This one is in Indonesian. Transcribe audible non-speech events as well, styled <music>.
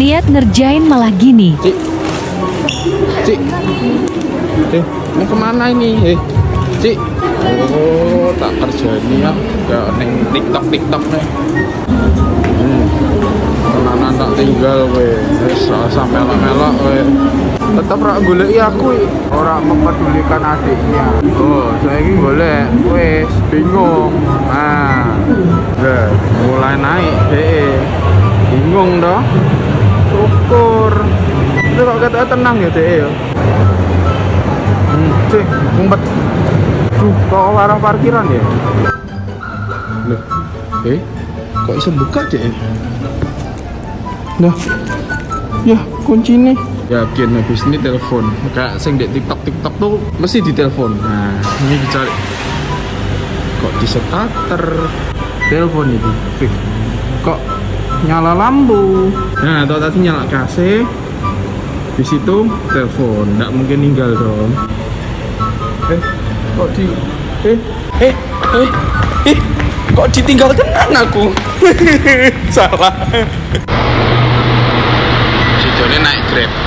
Niat ngerjain malah gini. Cik. Cik. Eh, mau ke mana ini? Eh, Cik. Oh, tak kerjani ya. Ya neng TikTok TikTok nih. Hmm. Tenanan tak tinggal we. Wis usah melok-melok we. Tetap rak goleki aku ora mempedulikan adiknya. Oh, saya ini golek wis bingung. Nah. Mulai naik deh. Bingung dong. Syukur. Itu kok kata tenang ya deh ya. Hmm, cek, ngumpet. Duh, kok warung parkiran ya? Loh, eh, kok bisa buka deh? Nah, ya kunci nih. Yakin habis ini telepon. Kayak sing di TikTok TikTok tuh mesti ditelepon. Nah, ini dicari. Kok di starter? Telepon itu. Fik. Kok nyala lampu. Nah atau tadi nyala KC di situ telepon. Nggak mungkin ninggal dong eh kok di eh eh eh eh kok ditinggal tenang aku? <laughs> Salah. Si joni naik grab.